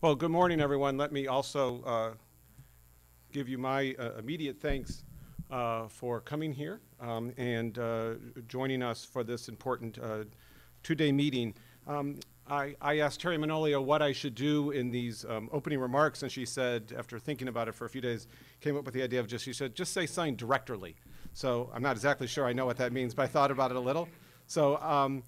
Well, good morning, everyone. Let me also uh, give you my uh, immediate thanks uh, for coming here um, and uh, joining us for this important uh, two-day meeting. Um, I, I, asked Teri Manolio what I should do in these um, opening remarks, and she said, after thinking about it for a few days, came up with the idea of just, she said, just say sign directorly. So I'm not exactly sure I know what that means, but I thought about it a little. So um,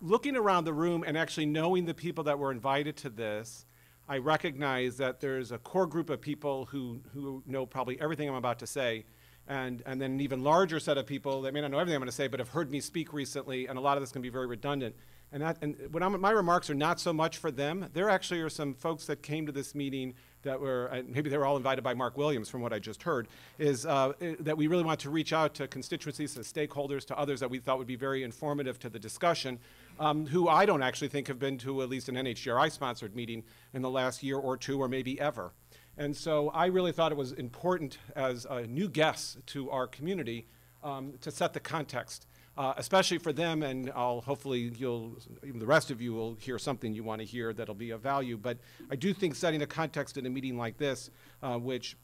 looking around the room and actually knowing the people that were invited to this, I recognize that there's a core group of people who, who know probably everything I'm about to say, and, and then an even larger set of people that may not know everything I'm going to say, but have heard me speak recently, and a lot of this can be very redundant. And, that, and when I'm, my remarks are not so much for them. There actually are some folks that came to this meeting that were, maybe they were all invited by Mark Williams from what I just heard, is uh, that we really want to reach out to constituencies, to stakeholders, to others that we thought would be very informative to the discussion, um, who I don't actually think have been to at least an NHGRI-sponsored meeting in the last year or two or maybe ever. And so I really thought it was important as a new guest to our community um, to set the context uh, especially for them, and I'll hopefully you'll, the rest of you will hear something you want to hear that'll be of value. But I do think setting a context in a meeting like this, uh, which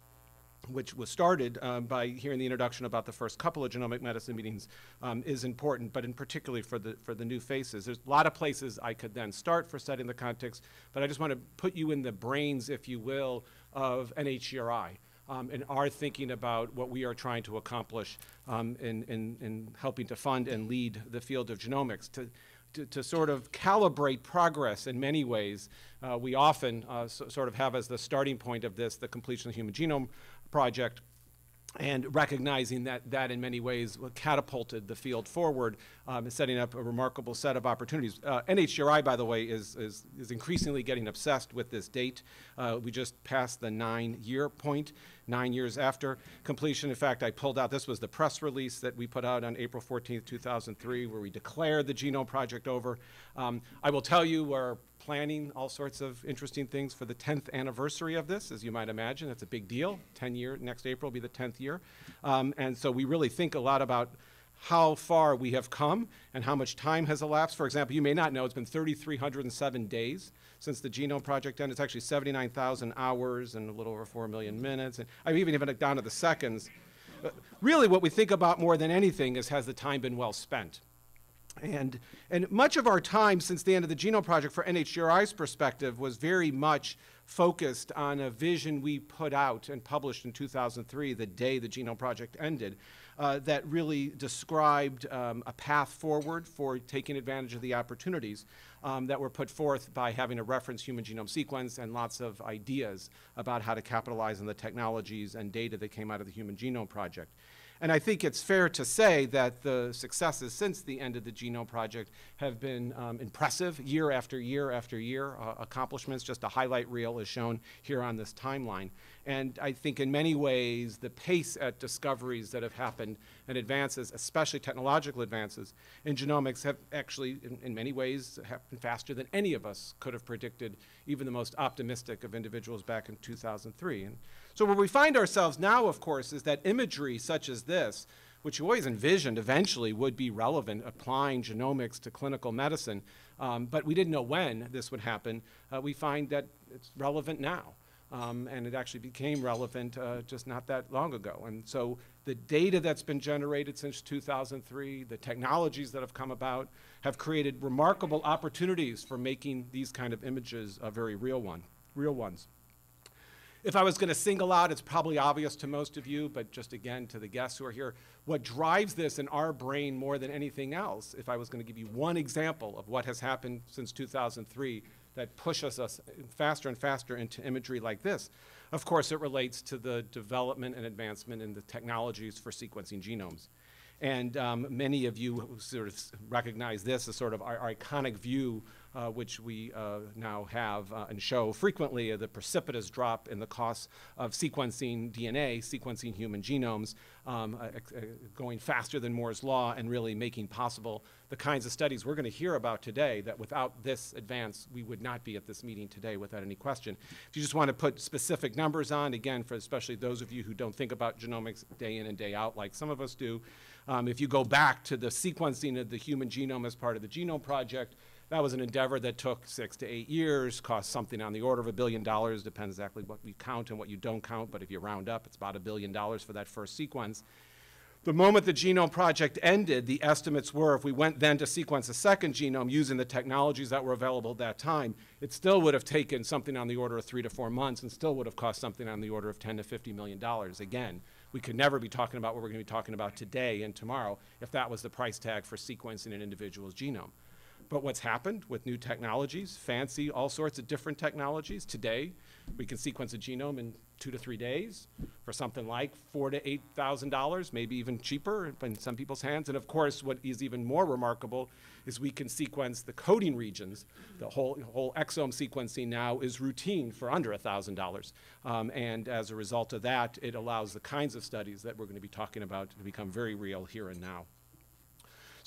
which was started um, by hearing the introduction about the first couple of genomic medicine meetings, um, is important, but in particularly for the, for the new faces. There's a lot of places I could then start for setting the context, but I just want to put you in the brains, if you will, of NHGRI um, and are thinking about what we are trying to accomplish um, in, in, in, helping to fund and lead the field of genomics. To, to, to sort of calibrate progress in many ways, uh, we often uh, so, sort of have as the starting point of this the completion of the Human Genome Project, and recognizing that that in many ways catapulted the field forward um, and setting up a remarkable set of opportunities. Uh, NHGRI, by the way, is, is, is, increasingly getting obsessed with this date. Uh, we just passed the nine-year point, nine years after completion. In fact, I pulled out, this was the press release that we put out on April 14th, 2003, where we declared the Genome Project over. Um, I will tell you, we're planning all sorts of interesting things for the 10th anniversary of this, as you might imagine. It's a big deal. 10 year, next April will be the 10th year. Um, and so we really think a lot about how far we have come and how much time has elapsed. For example, you may not know it's been 3,307 days since the Genome Project ended. It's actually 79,000 hours and a little over 4 million minutes. And I've even even down to the seconds. But really, what we think about more than anything is has the time been well spent? And, and much of our time since the end of the Genome Project for NHGRI's perspective was very much focused on a vision we put out and published in 2003, the day the Genome Project ended, uh, that really described um, a path forward for taking advantage of the opportunities um, that were put forth by having a reference human genome sequence and lots of ideas about how to capitalize on the technologies and data that came out of the Human Genome Project. And I think it's fair to say that the successes since the end of the Genome Project have been um, impressive year after year after year. Uh, accomplishments, just a highlight reel is shown here on this timeline. And I think in many ways, the pace at discoveries that have happened and advances, especially technological advances in genomics, have actually, in, in many ways, happened faster than any of us could have predicted, even the most optimistic of individuals back in 2003. And so where we find ourselves now, of course, is that imagery such as this, which you always envisioned eventually would be relevant, applying genomics to clinical medicine, um, but we didn't know when this would happen, uh, we find that it's relevant now. Um, and it actually became relevant uh, just not that long ago. And so the data that's been generated since 2003, the technologies that have come about, have created remarkable opportunities for making these kind of images a very real one, real ones. If I was going to single out, it's probably obvious to most of you, but just again to the guests who are here, what drives this in our brain more than anything else, if I was going to give you one example of what has happened since 2003 that pushes us faster and faster into imagery like this, of course it relates to the development and advancement in the technologies for sequencing genomes. And um, many of you sort of recognize this as sort of our, our iconic view uh, which we uh, now have uh, and show frequently, uh, the precipitous drop in the cost of sequencing DNA, sequencing human genomes, um, uh, going faster than Moore's Law and really making possible the kinds of studies we're going to hear about today that without this advance, we would not be at this meeting today without any question. If you just want to put specific numbers on, again, for especially those of you who don't think about genomics day in and day out like some of us do, um, if you go back to the sequencing of the human genome as part of the Genome Project, That was an endeavor that took six to eight years, cost something on the order of a billion dollars, depends exactly what you count and what you don't count, but if you round up, it's about a billion dollars for that first sequence. The moment the Genome Project ended, the estimates were if we went then to sequence a second genome using the technologies that were available at that time, it still would have taken something on the order of three to four months and still would have cost something on the order of 10 to 50 million dollars. Again, we could never be talking about what we're going to be talking about today and tomorrow if that was the price tag for sequencing an individual's genome. But what's happened with new technologies, fancy, all sorts of different technologies, today we can sequence a genome in two to three days for something like four to eight thousand dollars, maybe even cheaper in some people's hands. And of course, what is even more remarkable is we can sequence the coding regions. The whole, whole exome sequencing now is routine for under thousand dollars. Um, and as a result of that, it allows the kinds of studies that we're going to be talking about to become very real here and now.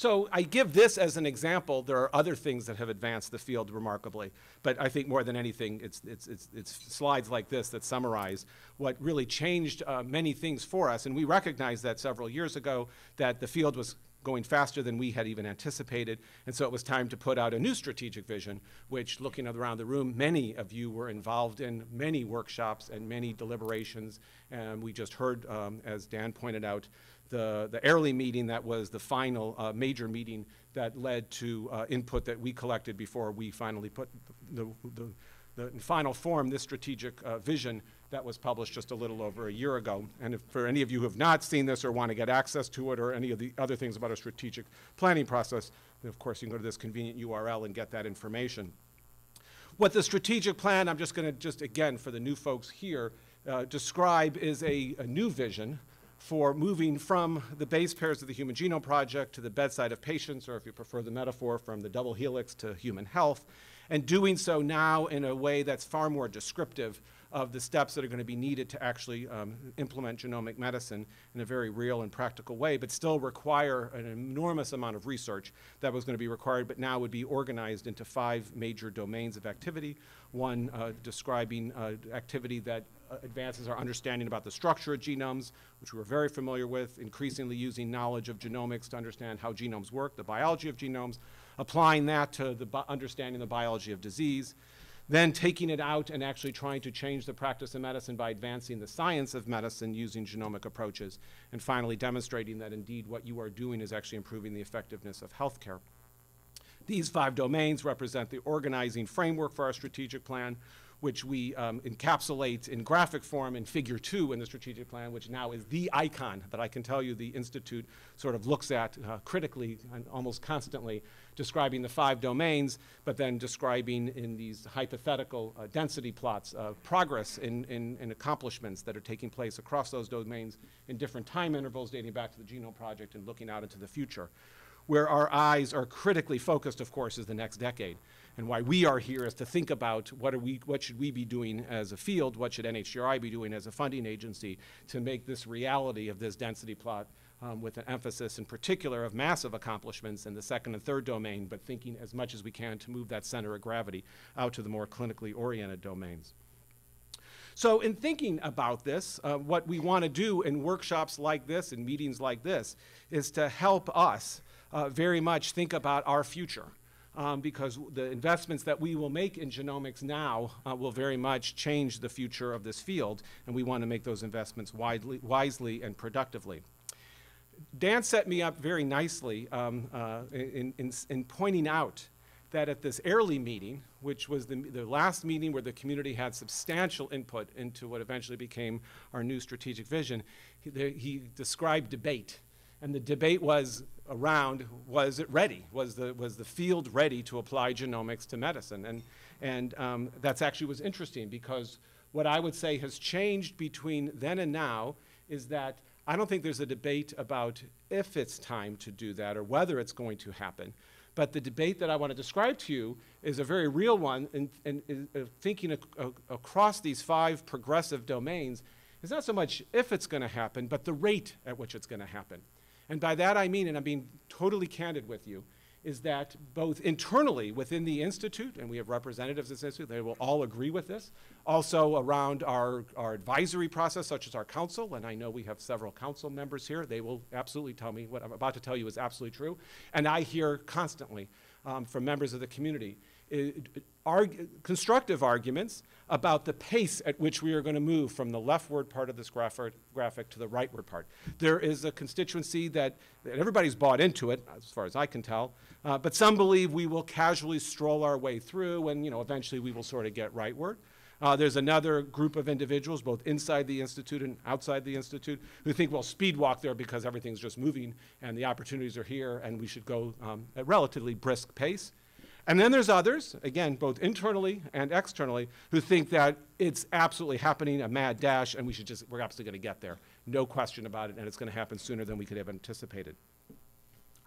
So I give this as an example. There are other things that have advanced the field remarkably, but I think more than anything, it's, it's, it's, it's slides like this that summarize what really changed uh, many things for us. And we recognized that several years ago that the field was going faster than we had even anticipated. And so it was time to put out a new strategic vision, which looking around the room, many of you were involved in many workshops and many deliberations. And we just heard, um, as Dan pointed out, the, the Airlie meeting that was the final uh, major meeting that led to uh, input that we collected before we finally put the, the, the, final form, this strategic uh, vision that was published just a little over a year ago. And if for any of you who have not seen this or want to get access to it or any of the other things about our strategic planning process, of course you can go to this convenient URL and get that information. What the strategic plan, I'm just going to just again for the new folks here, uh, describe is a, a new vision for moving from the base pairs of the Human Genome Project to the bedside of patients, or if you prefer the metaphor, from the double helix to human health, and doing so now in a way that's far more descriptive of the steps that are going to be needed to actually um, implement genomic medicine in a very real and practical way, but still require an enormous amount of research that was going to be required, but now would be organized into five major domains of activity. One uh, describing uh, activity that Uh, advances our understanding about the structure of genomes, which we're very familiar with, increasingly using knowledge of genomics to understand how genomes work, the biology of genomes, applying that to the understanding the biology of disease, then taking it out and actually trying to change the practice of medicine by advancing the science of medicine using genomic approaches, and finally demonstrating that indeed what you are doing is actually improving the effectiveness of healthcare. These five domains represent the organizing framework for our strategic plan, which we um, encapsulate in graphic form in figure two in the strategic plan, which now is the icon that I can tell you the Institute sort of looks at uh, critically and almost constantly, describing the five domains, but then describing in these hypothetical uh, density plots uh, progress in, in, in, accomplishments that are taking place across those domains in different time intervals dating back to the Genome Project and looking out into the future. Where our eyes are critically focused, of course, is the next decade and why we are here is to think about what, are we, what should we be doing as a field, what should NHGRI be doing as a funding agency to make this reality of this density plot um, with an emphasis in particular of massive accomplishments in the second and third domain, but thinking as much as we can to move that center of gravity out to the more clinically oriented domains. So in thinking about this, uh, what we want to do in workshops like this, in meetings like this, is to help us uh, very much think about our future um, because the investments that we will make in genomics now uh, will very much change the future of this field, and we want to make those investments widely, wisely and productively. Dan set me up very nicely um, uh, in, in, in, pointing out that at this early meeting, which was the, the last meeting where the community had substantial input into what eventually became our new strategic vision, he, he described debate. And the debate was around was it ready? Was the, was the field ready to apply genomics to medicine? And, and um, that's actually was interesting because what I would say has changed between then and now is that I don't think there's a debate about if it's time to do that or whether it's going to happen. But the debate that I want to describe to you is a very real one, and, and uh, thinking ac across these five progressive domains is not so much if it's going to happen, but the rate at which it's going to happen. And by that I mean, and I'm being totally candid with you, is that both internally within the Institute, and we have representatives of this Institute, they will all agree with this, also around our, our advisory process, such as our council, and I know we have several council members here, they will absolutely tell me what I'm about to tell you is absolutely true. And I hear constantly um, from members of the community. Arg- constructive arguments about the pace at which we are going to move from the leftward part of this graphic, graphic to the rightward part. There is a constituency that, that everybody's bought into it, as far as I can tell, uh, but some believe we will casually stroll our way through and, you know, eventually we will sort of get rightward. Uh, there's another group of individuals, both inside the institute and outside the institute, who think we'll speed walk there because everything's just moving and the opportunities are here and we should go um, at relatively brisk pace. And then there's others, again, both internally and externally, who think that it's absolutely happening, a mad dash, and we should just, we're absolutely going to get there. No question about it, and it's going to happen sooner than we could have anticipated.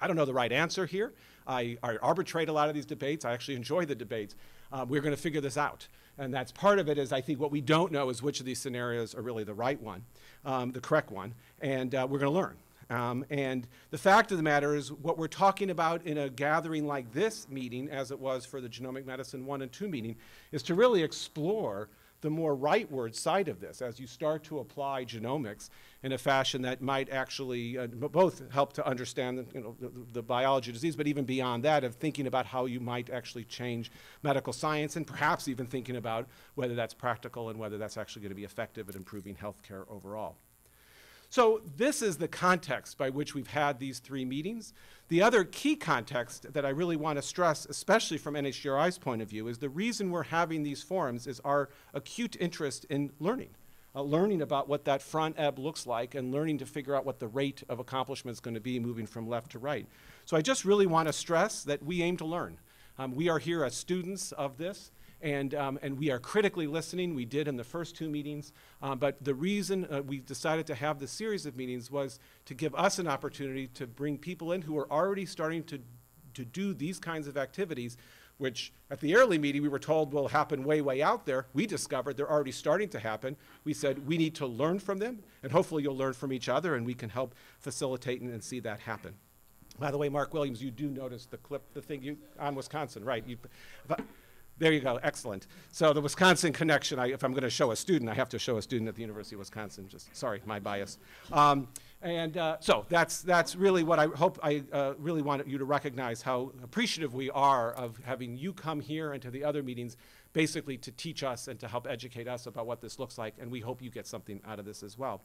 I don't know the right answer here. I, I arbitrate a lot of these debates. I actually enjoy the debates. Uh, we're going to figure this out. And that's part of it is I think what we don't know is which of these scenarios are really the right one, um, the correct one, and uh, we're going to learn. Um, and the fact of the matter is what we're talking about in a gathering like this meeting, as it was for the Genomic Medicine 1 and 2 meeting, is to really explore the more rightward side of this as you start to apply genomics in a fashion that might actually uh, both help to understand the, you know, the, the biology of disease, but even beyond that, of thinking about how you might actually change medical science and perhaps even thinking about whether that's practical and whether that's actually going to be effective at improving healthcare overall. So this is the context by which we've had these three meetings. The other key context that I really want to stress, especially from NHGRI's point of view, is the reason we're having these forums is our acute interest in learning. Uh, learning about what that front ebb looks like and learning to figure out what the rate of accomplishment is going to be moving from left to right. So I just really want to stress that we aim to learn. Um, we are here as students of this, and, um, and we are critically listening. We did in the first two meetings. Um, but the reason uh, we decided to have this series of meetings was to give us an opportunity to bring people in who are already starting to, to do these kinds of activities, which at the early meeting we were told will happen way, way out there. We discovered they're already starting to happen. We said we need to learn from them, and hopefully you'll learn from each other, and we can help facilitate and, and see that happen. By the way, Mark Williams, you do notice the clip, the thing you on Wisconsin, right? You, but, there you go, excellent. So the Wisconsin connection, I, if I'm going to show a student, I have to show a student at the University of Wisconsin. Just sorry, my bias. Um, and uh, so that's that's really what I hope. I uh, really want you to recognize how appreciative we are of having you come here and to the other meetings, basically to teach us and to help educate us about what this looks like. And we hope you get something out of this as well.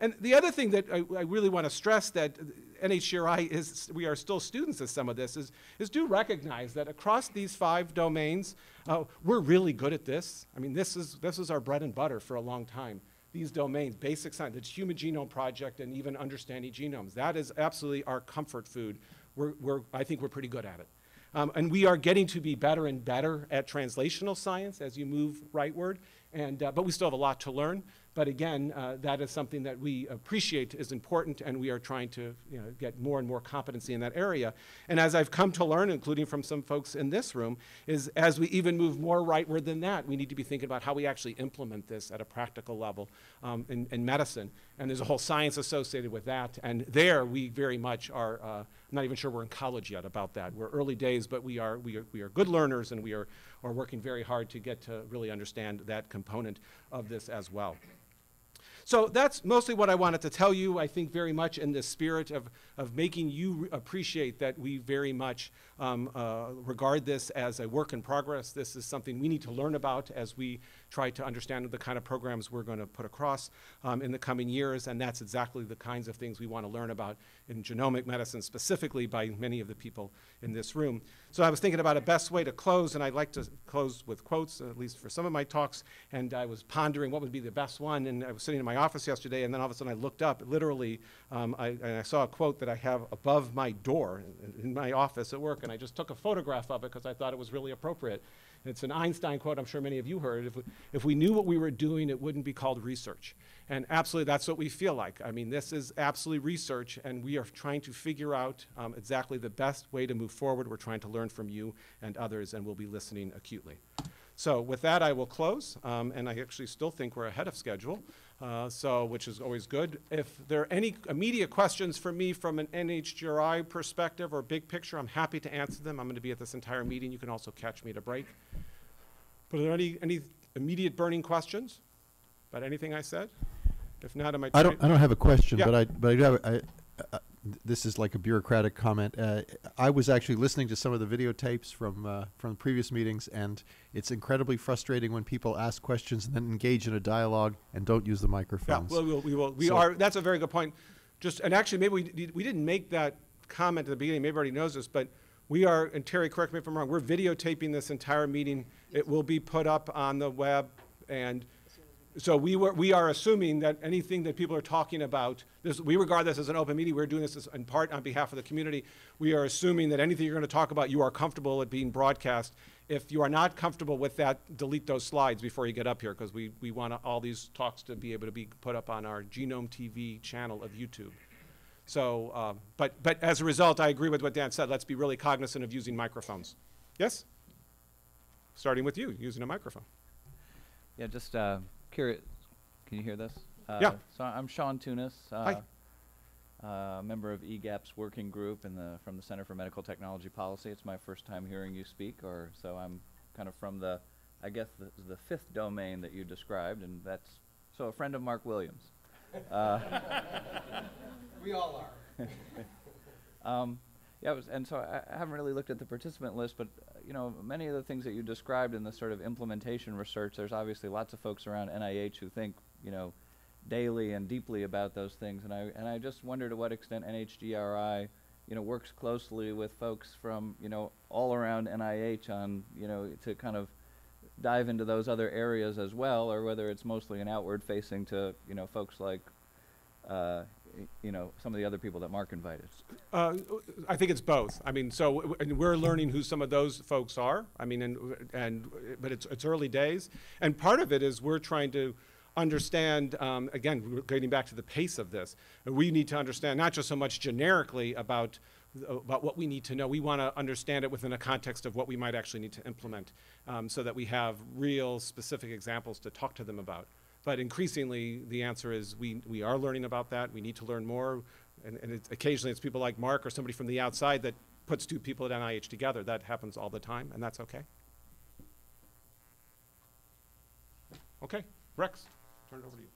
And the other thing that I, I really want to stress that NHGRI is, we are still students of some of this, is, is do recognize that across these five domains, uh, we're really good at this. I mean, this is, this is our bread and butter for a long time. These domains, basic science, the Human Genome Project, and even understanding genomes, that is absolutely our comfort food. We're, we're, I think we're pretty good at it. Um, and we are getting to be better and better at translational science as you move rightward, and, uh, but we still have a lot to learn. But again, uh, that is something that we appreciate is important, and we are trying to you know, get more and more competency in that area. And as I've come to learn, including from some folks in this room, is as we even move more rightward than that, we need to be thinking about how we actually implement this at a practical level um, in, in, medicine. And there's a whole science associated with that. And there, we very much are. Uh, not even sure we're in college yet about that. We're early days, but we are we are, we are good learners, and we are are working very hard to get to really understand that component of this as well. So that's mostly what I wanted to tell you. I think very much in the spirit of, of making you appreciate that we very much um, uh, regard this as a work in progress. This is something we need to learn about as we try to understand the kind of programs we're going to put across um, in the coming years. And that's exactly the kinds of things we want to learn about in genomic medicine, specifically by many of the people in this room. So I was thinking about a best way to close, and I'd like to close with quotes, at least for some of my talks. And I was pondering what would be the best one. And I was sitting in my office yesterday, and then all of a sudden I looked up. Literally, um, I, and I saw a quote that I have above my door in, in my office at work, and I just took a photograph of it because I thought it was really appropriate. It's an Einstein quote I'm sure many of you heard. If we, if we knew what we were doing, it wouldn't be called research. And absolutely, that's what we feel like. I mean, this is absolutely research, and we are trying to figure out um, exactly the best way to move forward. We're trying to learn from you and others, and we'll be listening acutely. So with that, I will close, um, and I actually still think we're ahead of schedule, uh, so which is always good. If there are any immediate questions for me from an NHGRI perspective or big picture, I'm happy to answer them. I'm going to be at this entire meeting. You can also catch me at a break. But are there any, any immediate burning questions about anything I said? If not, am I? I don't, I don't have a question, Yeah. but I, but I do have, I, uh, th- this is like a bureaucratic comment. Uh, I was actually listening to some of the videotapes from uh, from previous meetings, and it's incredibly frustrating when people ask questions and then engage in a dialogue and don't use the Yeah, microphones. well, we'll- we will, we So- are, that's a very good point. Just, and actually, maybe we, we didn't make that comment at the beginning, maybe everybody knows this, but we are, and Teri, correct me if I'm wrong, we're videotaping this entire meeting. It will be put up on the web, and so we were, we are assuming that anything that people are talking about, this, we regard this as an open meeting, we're doing this in part on behalf of the community. We are assuming that anything you're gonna talk about, you are comfortable it being broadcast. If you are not comfortable with that, delete those slides before you get up here, because we, we want all these talks to be able to be put up on our Genome TV channel of YouTube. So, um, but, but as a result, I agree with what Dan said, let's be really cognizant of using microphones. Yes? Starting with you, using a microphone. Yeah, just uh, curious. Can you hear this? Uh, Yeah. So I'm Sean Tunis, Hi. uh, uh, member of EGAPP's working group in the from the Center for Medical Technology Policy. It's my first time hearing you speak, or so I'm kind of from the, I guess the, the fifth domain that you described, and that's so a friend of Mark Williams. Uh, We all are. Um, yeah, was, and so I, I haven't really looked at the participant list, but uh, you know, many of the things that you described in the sort of implementation research, there's obviously lots of folks around NIH who think, you know, daily and deeply about those things, and I and I just wonder to what extent NHGRI, you know, works closely with folks from you know all around NIH on you know to kind of dive into those other areas as well, or whether it's mostly an outward facing to you know folks like. Uh, you know, some of the other people that Mark invited. Uh, I think it's both. I mean, so, we're learning who some of those folks are. I mean, and, and, but it's, it's early days. And part of it is we're trying to understand, um, again, getting back to the pace of this. We need to understand not just so much generically about, about what we need to know. We want to understand it within a context of what we might actually need to implement um, so that we have real specific examples to talk to them about. But increasingly, the answer is we, we are learning about that. We need to learn more. And, and it's, occasionally it's people like Mark or somebody from the outside that puts two people at NIH together. That happens all the time, and that's okay. Okay, Rex, turn it over to you.